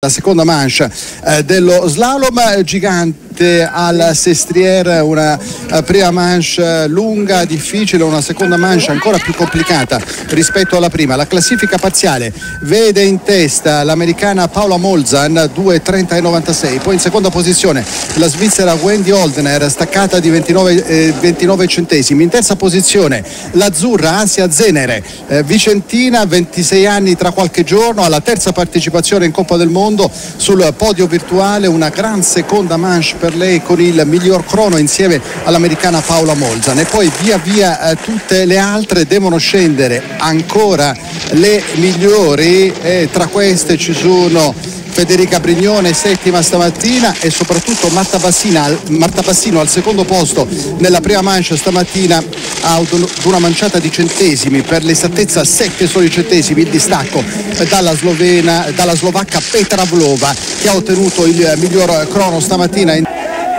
La seconda manche eh, dello slalom eh, gigante al Sestriere, una eh, prima manche lunga, difficile, una seconda manche ancora più complicata rispetto alla prima. La classifica parziale vede in testa l'americana Paola Molzan 2.30,96, poi in seconda posizione la svizzera Wendy Oldner staccata di 29, eh, 29 centesimi, in terza posizione l'azzurra Asia Zenere, eh, vicentina, 26 anni tra qualche giorno, alla terza partecipazione in Coppa del mondo sul podio virtuale una gran seconda manche per lei con il miglior crono insieme all'americana Paola Molzan. E poi via via eh, tutte le altre devono scendere. Ancora le migliori e tra queste ci sono Federica Brignone settima stamattina e soprattutto Marta, Bassina, Marta Bassino al secondo posto nella prima mancia stamattina ad una manciata di centesimi per l'esattezza 7 soli centesimi il distacco dalla, slovena, dalla slovacca Petra Vlova che ha ottenuto il miglior crono stamattina in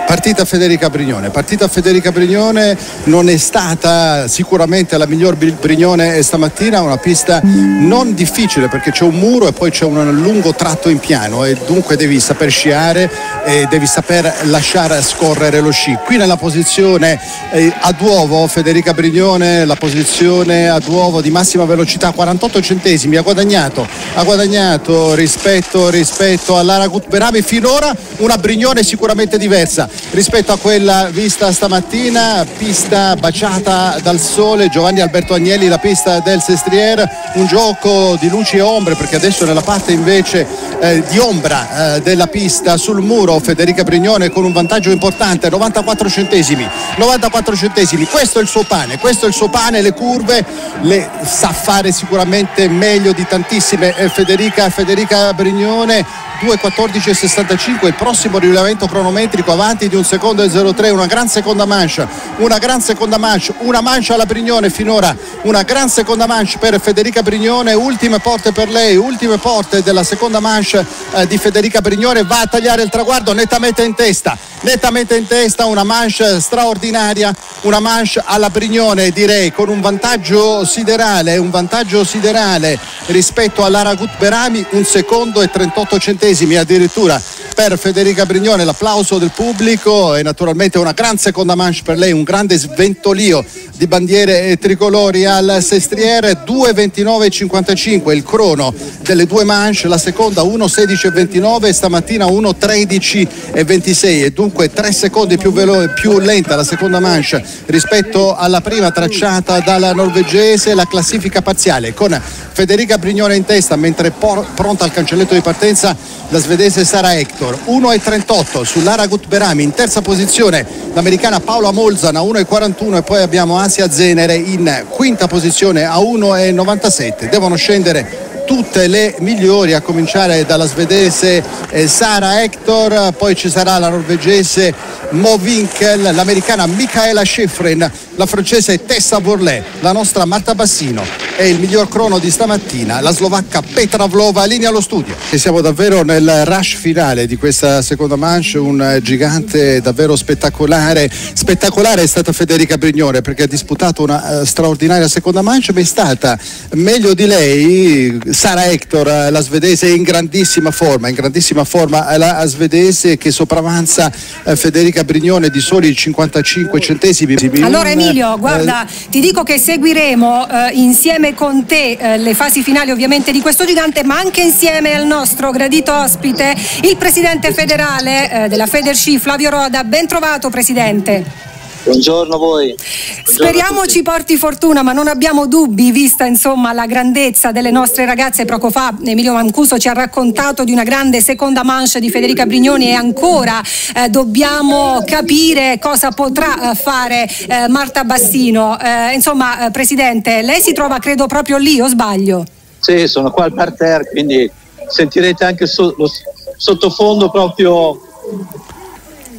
Partita Federica Brignone. Partita Federica Brignone non è stata sicuramente la miglior Brignone stamattina, una pista non difficile perché c'è un muro e poi c'è un lungo tratto in piano e dunque devi saper sciare e devi saper lasciare scorrere lo sci. Qui nella posizione eh, a Duovo Federica Brignone, la posizione a Duovo di massima velocità 48 centesimi, ha guadagnato, ha guadagnato rispetto, rispetto all'Ara Gutberami finora una Brignone sicuramente diversa rispetto a quella vista stamattina, pista baciata dal sole, Giovanni Alberto Agnelli, la pista del Sestriere, un gioco di luci e ombre perché adesso nella parte invece eh, di ombra eh, della pista sul muro Federica Brignone con un vantaggio importante, 94 centesimi, 94 centesimi, questo è il suo pane, questo è il suo pane, le curve le sa fare sicuramente meglio di tantissime eh, Federica, Federica Brignone 2.14.65 il prossimo rilevamento cronometrico avanti di un secondo e 03 una gran seconda mancia una gran seconda mancia una mancia alla Brignone finora una gran seconda mancia per Federica Brignone ultime porte per lei ultime porte della seconda mancia eh, di Federica Brignone va a tagliare il traguardo nettamente in testa nettamente in testa una manche straordinaria una manche alla Brignone direi con un vantaggio siderale un vantaggio siderale rispetto all'Aragut Berami un secondo e 38 centesimi addirittura per Federica Brignone l'applauso del pubblico e naturalmente una gran seconda manche per lei un grande sventolio di bandiere tricolori al Sestriere 2.29.55 il crono delle due manche la seconda 1.16.29 stamattina 1.13.26 e dunque 3 secondi più, velo- più lenta la seconda manche rispetto alla prima tracciata dalla norvegese la classifica parziale con Federica Brignone in testa mentre por- pronta al cancelletto di partenza la svedese Sara Hector. 1.38 sull'Ara Gutberami in terza posizione l'americana Paola Molzan a 1.41 e poi abbiamo Asia Zenere in quinta posizione a 1.97 devono scendere tutte le migliori a cominciare dalla svedese eh, Sara Hector poi ci sarà la norvegese Mo Winkel l'americana Michaela Schifrin la francese Tessa Bourlet la nostra Marta Bassino e il miglior crono di stamattina la slovacca Petra Vlova linea allo studio e siamo davvero nel rush finale di questa seconda manche un gigante davvero spettacolare spettacolare è stata Federica Brignone perché ha disputato una uh, straordinaria seconda manche ma è stata meglio di lei Sara Hector, eh, la svedese in grandissima forma, in grandissima forma la svedese che sopravanza eh, Federica Brignone di soli 55 centesimi. Allora Emilio, guarda, eh, ti dico che seguiremo eh, insieme con te eh, le fasi finali ovviamente di questo gigante, ma anche insieme al nostro gradito ospite, il presidente federale eh, della Federsci, Flavio Roda. Ben trovato Presidente. Buongiorno a voi. Buongiorno Speriamo a ci porti fortuna, ma non abbiamo dubbi, vista insomma la grandezza delle nostre ragazze. Poco fa Emilio Mancuso ci ha raccontato di una grande seconda manche di Federica Brignoni e ancora eh, dobbiamo capire cosa potrà eh, fare eh, Marta Bassino. Eh, insomma, eh, Presidente, lei si trova credo proprio lì, o sbaglio? Sì, sono qua al parterre, quindi sentirete anche so- lo sottofondo proprio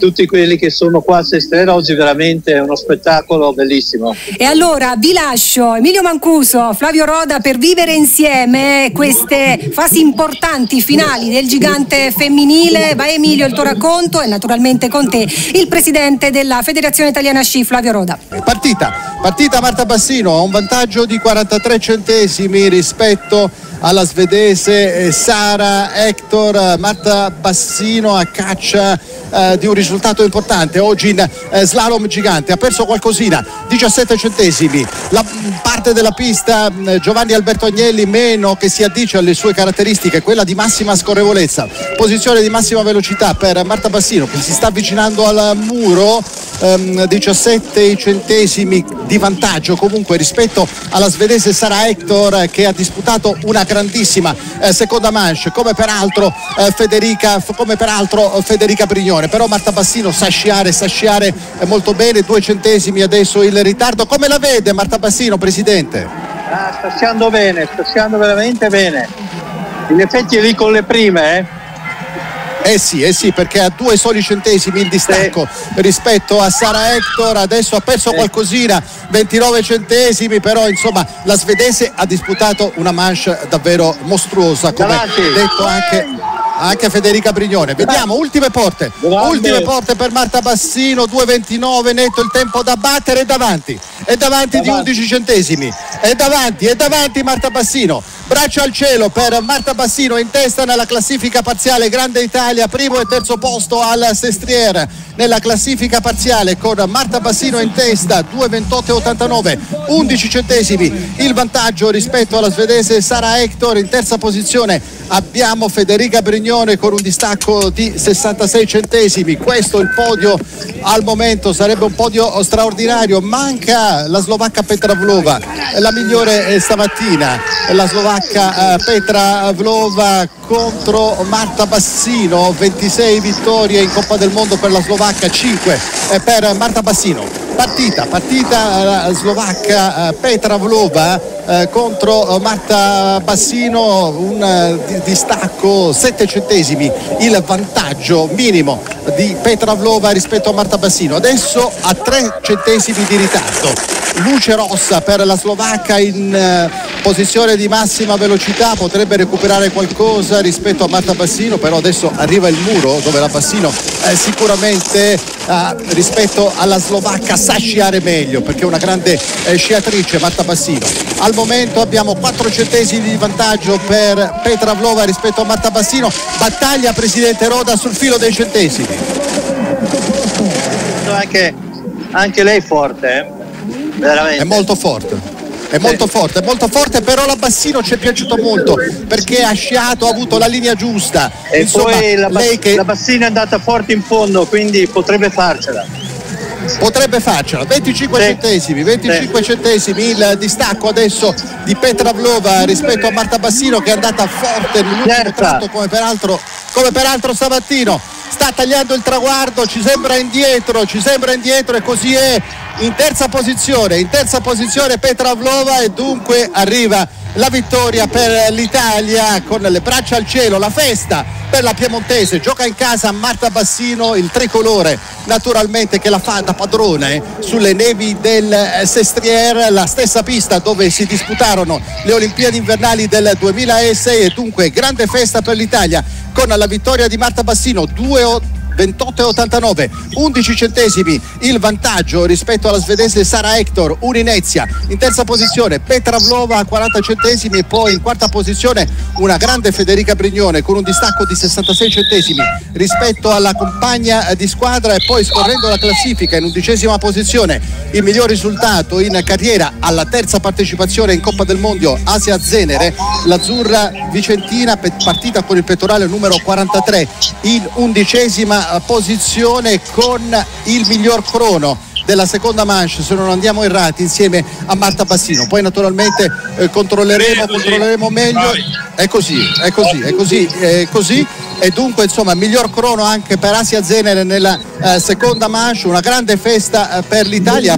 tutti quelli che sono qua a Sestrera oggi veramente è uno spettacolo bellissimo. E allora vi lascio Emilio Mancuso, Flavio Roda per vivere insieme queste fasi importanti finali del gigante femminile. Vai Emilio il tuo racconto e naturalmente con te il presidente della Federazione Italiana Sci Flavio Roda. Partita, partita Marta Bassino, ha un vantaggio di 43 centesimi rispetto alla svedese Sara Hector, Marta Bassino a caccia eh, di un risultato importante. Oggi in eh, slalom gigante. Ha perso qualcosina 17 centesimi. La parte della pista Giovanni Alberto Agnelli meno che si addice alle sue caratteristiche quella di massima scorrevolezza posizione di massima velocità per Marta Bassino che si sta avvicinando al muro ehm, 17 centesimi di vantaggio. Comunque rispetto alla svedese Sara Hector che ha disputato una grandissima eh, seconda manche come peraltro eh, Federica come peraltro Federica Brignone però Marta Bassino sa sciare sa sciare molto bene due centesimi adesso il ritardo come la vede Marta Bassino Presidente? Ah, sta sciando bene sta sciando veramente bene in effetti è lì con le prime eh eh sì, eh sì, perché ha due soli centesimi il distacco sì. rispetto a Sara Hector, adesso ha perso sì. qualcosina, 29 centesimi, però insomma la svedese ha disputato una manche davvero mostruosa, come Davanti. detto anche anche Federica Brignone. Vediamo, ultime porte. Grande. Ultime porte per Marta Bassino, 2.29 netto il tempo da battere e davanti. E davanti, davanti. di 11 centesimi. E davanti, e davanti Marta Bassino. Braccio al cielo per Marta Bassino in testa nella classifica parziale Grande Italia, primo e terzo posto al Sestriere nella classifica parziale con Marta Bassino in testa 2.28,89 11 centesimi. Il vantaggio rispetto alla svedese Sara Hector in terza posizione abbiamo Federica Brignone con un distacco di 66 centesimi. Questo è il podio al momento sarebbe un podio straordinario. Manca la slovacca Petra Vlova la migliore stamattina. La slovacca eh, Petra Vlova contro Marta Bassino 26 vittorie in Coppa del Mondo per la Slovacca H5 eh, per Marta Bassino. Partita, partita eh, slovacca Petra Vlova contro Marta Bassino, un distacco 7 centesimi, il vantaggio minimo di Petra Vlova rispetto a Marta Bassino. Adesso a 3 centesimi di ritardo. Luce rossa per la Slovacca in posizione di massima velocità, potrebbe recuperare qualcosa rispetto a Marta Bassino, però adesso arriva il muro dove la Bassino eh, sicuramente eh, rispetto alla Slovacca sa sciare meglio perché è una grande eh, sciatrice Marta Bassino. Al momento abbiamo 4 centesimi di vantaggio per Petra Vlova rispetto a Marta Bassino, battaglia Presidente Roda sul filo dei centesimi. Anche, anche lei forte, eh? veramente. È molto forte è molto forte, è molto forte, però la Bassino ci è piaciuto molto perché ha sciato, ha avuto la linea giusta. E Insomma, poi la, lei che... la Bassino è andata forte in fondo, quindi potrebbe farcela potrebbe farcela 25 sì. centesimi 25 sì. centesimi il distacco adesso di Petra Vlova rispetto a Marta Bassino che è andata forte nell'ultimo tratto come peraltro, come peraltro stamattina sta tagliando il traguardo ci sembra indietro ci sembra indietro e così è. In terza posizione, in terza posizione Petra Vlova e dunque arriva la vittoria per l'Italia con le braccia al cielo, la festa per la piemontese, gioca in casa Marta Bassino, il tricolore naturalmente che la fa da padrone sulle nevi del Sestriere, la stessa pista dove si disputarono le Olimpiadi invernali del 2006 e dunque grande festa per l'Italia con la vittoria di Marta Bassino 2 28,89 11 centesimi il vantaggio rispetto alla svedese Sara Hector Uninezia in terza posizione Petra Vlova a 40 centesimi e poi in quarta posizione una grande Federica Brignone con un distacco di 66 centesimi rispetto alla compagna di squadra e poi scorrendo la classifica in undicesima posizione il miglior risultato in carriera alla terza partecipazione in Coppa del Mondo Asia Zenere l'azzurra vicentina partita con il pettorale numero 43 in undicesima posizione con il miglior crono della seconda manche. Se non andiamo errati insieme a Marta Bassino. Poi naturalmente eh, controlleremo, controlleremo meglio. È così è così è così è così. E dunque insomma miglior crono anche per Asia Zenere nella eh, seconda manche. Una grande festa eh, per l'Italia